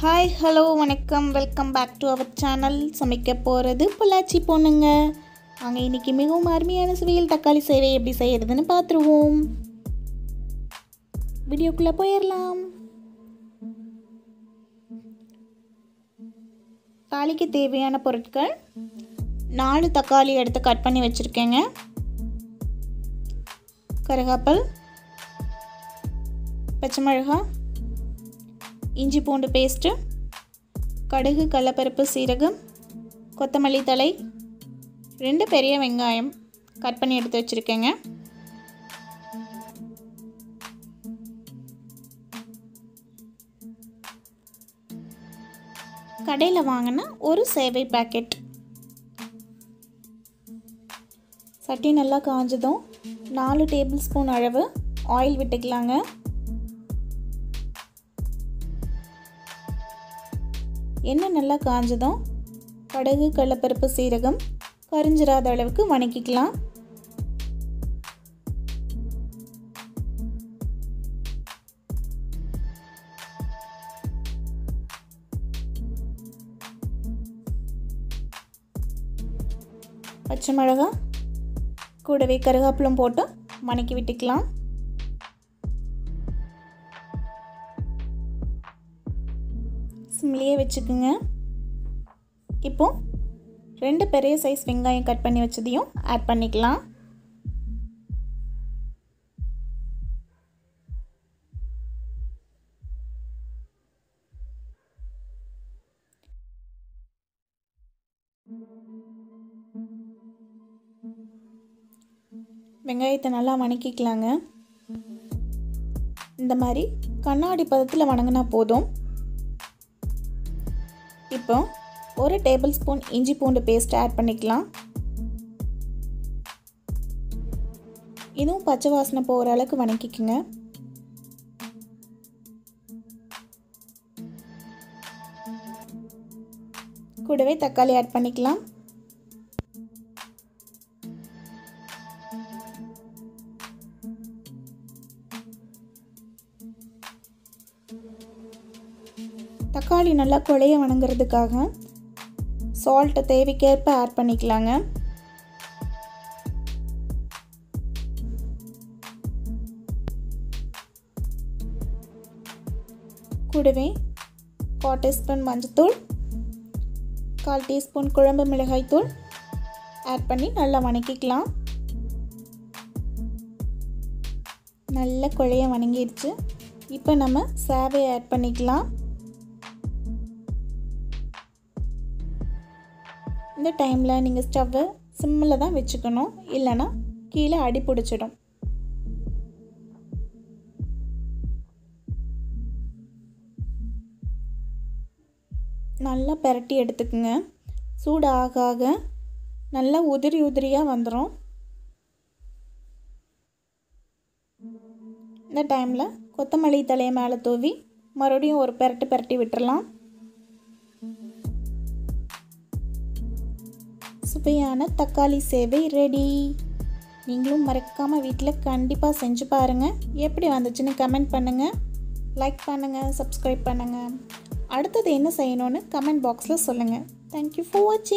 Hi hello வணக்கம். Welcome back to our channel சமைக்க போகிறது பொள்ளாச்சி பொண்ணுங்க. நாங்கள் இன்றைக்கி மிகவும் அருமையான சுவையில் தக்காளி சேவை எப்படி செய்கிறதுன்னு பார்த்துருவோம் வீடியோக்குள்ளே போயிடலாம் தாளிக்கு தேவையான பொருட்கள் நாலு தக்காளி எடுத்து கட் பண்ணி வச்சுருக்கேங்க. கருகாப்பல் பச்சை மிளகாய் இஞ்சி பூண்டு பேஸ்ட்டு கடுகு கடலப்பருப்பு சீரகம் கொத்தமல்லி தழை ரெண்டு பெரிய வெங்காயம் கட் பண்ணி எடுத்து வச்சுருக்கேங்க. கடையில் வாங்கின ஒரு சேவை பேக்கெட் சட்டி நல்லா காஞ்சதும். நாலு டேபிள் ஸ்பூன் அளவு ஆயில் விட்டுக்கலாங்க. எண்ணெய் நல்லா காஞ்சதும் கடுகு கடலப்பருப்பு சீரகம் கரிஞ்சிராத அளவுக்கு வணக்கிக்கலாம். பச்சை மிளகா கூடவே கருகாப்பிலும் போட்டு வணக்கி விட்டுக்கலாம். சிம்லேயே வச்சுக்குங்க. இப்போ ரெண்டு பெரிய சைஸ் வெங்காயம் கட் பண்ணி வச்சதையும் ஆட் பண்ணிக்கலாம். வெங்காயத்தை நல்லா வணக்கிக்கலாங்க. இந்த மாதிரி கண்ணாடி பதத்தில் வணங்கினா போதும். இப்போ ஒரு டேபிள் ஸ்பூன் இஞ்சி பூண்டு பேஸ்ட் ஆட் பண்ணிக்கலாம். இதுவும் பச்சை வாசனை போகிற அளவுக்கு வணக்கிக்குங்க. கூடவே தக்காளி ஆட் பண்ணிக்கலாம். தக்காளி நல்லா குழைய வணங்குறதுக்காக சால்ட்டை தேவைக்கேற்ப ஆட் பண்ணிக்கலாங்க. கூடவே கால் டீஸ்பூன் மஞ்சத்தூள் கால் டீஸ்பூன் குழம்பு மிளகாய்த்தூள் ஆட் பண்ணி நல்லா வணக்கிக்கலாம். நல்லா குழைய வணங்கிடுச்சு இப்போ நம்ம சேவையை ஆட் பண்ணிக்கலாம். இந்த டைமில் நீங்கள் ஸ்டவ்வை சிம்மில் தான் வச்சுக்கணும். இல்லைன்னா கீழே அடி பிடிச்சிடும். நல்லா பெரட்டி எடுத்துக்குங்க. சூடு ஆக ஆக நல்லா உதிரி உதிரியாக வந்துடும் இந்த டைமில் கொத்தமல்லி தலையை மேலே தூவி மறுபடியும் ஒரு பெரட்டு பெரட்டி விட்டுறலாம். சுவையான தக்காளி சேவை ரெடி நீங்களும் மறக்காமல் வீட்டில் கண்டிப்பாக செஞ்சு பாருங்கள் எப்படி வந்துச்சுன்னு கமெண்ட் பண்ணுங்கள் லைக் பண்ணுங்கள் சப்ஸ்கிரைப் பண்ணுங்கள் அடுத்தது என்ன செய்யணும்னு கமெண்ட் பாக்ஸில் சொல்லுங்கள் தேங்க்யூ ஃபார் வாட்சிங்